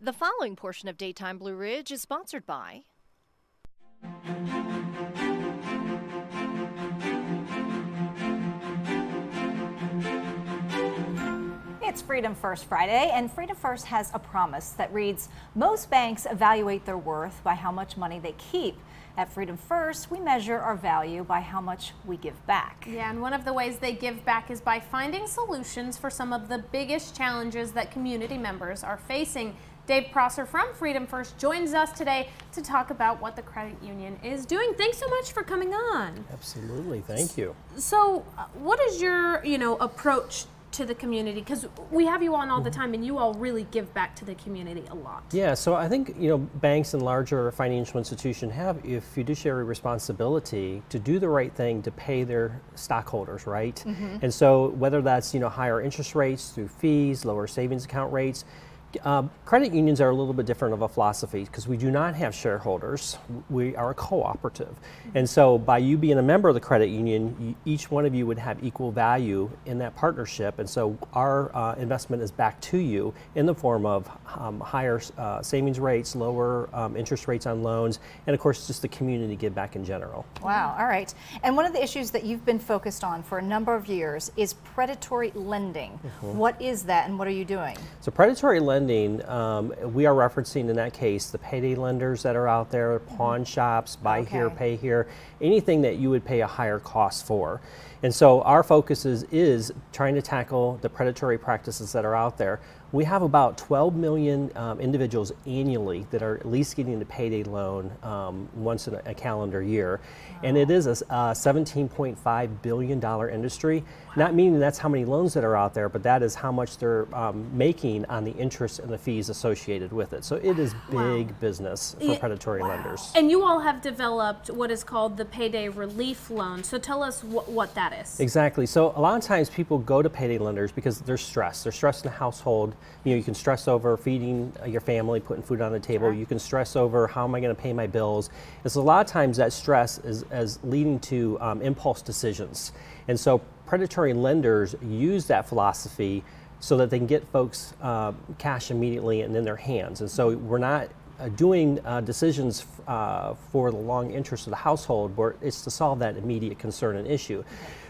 The following portion of Daytime Blue Ridge is sponsored by. It's Freedom First Friday, and Freedom First has a promise that reads Most banks evaluate their worth by how much money they keep. At Freedom First, we measure our value by how much we give back. Yeah, and one of the ways they give back is by finding solutions for some of the biggest challenges that community members are facing. Dave Prosser from Freedom First joins us today to talk about what the credit union is doing. Thanks so much for coming on. Absolutely, thank you. So, uh, what is your, you know, approach to the community? Because we have you on all the time, and you all really give back to the community a lot. Yeah, so I think you know banks and larger financial institutions have a fiduciary responsibility to do the right thing to pay their stockholders, right? Mm-hmm. And so whether that's you know higher interest rates through fees, lower savings account rates. Uh, credit unions are a little bit different of a philosophy because we do not have shareholders. We are a cooperative. And so, by you being a member of the credit union, you, each one of you would have equal value in that partnership. And so, our uh, investment is back to you in the form of um, higher uh, savings rates, lower um, interest rates on loans, and of course, just the community give back in general. Wow, all right. And one of the issues that you've been focused on for a number of years is predatory lending. Mm-hmm. What is that, and what are you doing? So, predatory lending lending, um, we are referencing in that case the payday lenders that are out there, pawn shops, buy okay. here, pay here, anything that you would pay a higher cost for. And so our focus is, is trying to tackle the predatory practices that are out there. We have about 12 million um, individuals annually that are at least getting a payday loan um, once in a, a, calendar year. Wow. And it is a, a $17.5 billion industry. Wow. Not meaning that's how many loans that are out there, but that is how much they're um, making on the interest and the fees associated with it. So it is big wow. business for yeah. predatory lenders. And you all have developed what is called the payday relief loan. So tell us wh what that is. Exactly. So a lot of times people go to payday lenders because they're stressed. They're stressed in the household you know, you can stress over feeding your family, putting food on the table. Sure. You can stress over how am I going to pay my bills. And so a lot of times that stress is, is leading to um, impulse decisions. And so predatory lenders use that philosophy so that they can get folks uh, cash immediately and in their hands. And so we're not doing uh, decisions uh, for the long interest of the household, where it's to solve that immediate concern and issue.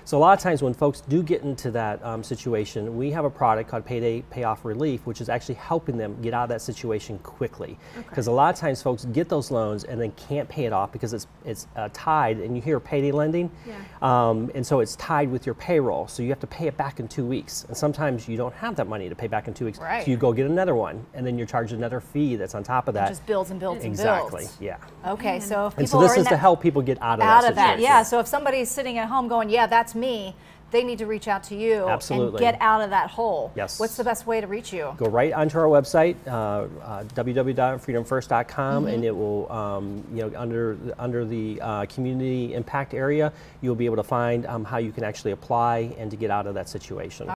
So a lot of times when folks do get into that um, situation, we have a product called Payday Payoff Relief, which is actually helping them get out of that situation quickly. Because okay. a lot of times folks get those loans and then can't pay it off because it's it's uh, tied, and you hear payday lending, yeah. um, and so it's tied with your payroll. So you have to pay it back in two weeks, and sometimes you don't have that money to pay back in two weeks. Right. So you go get another one, and then you're charged another fee that's on top of that. It just builds and builds exactly. and builds. Exactly. Yeah. Okay. So if and so this is to help people get out of out that of that. Yeah. So if somebody's sitting at home going, yeah, that's me, they need to reach out to you Absolutely. and get out of that hole. Yes. What's the best way to reach you? Go right onto our website, uh, uh, www.freedomfirst.com, mm-hmm. and it will, um, you know, under under the uh, community impact area, you'll be able to find um, how you can actually apply and to get out of that situation.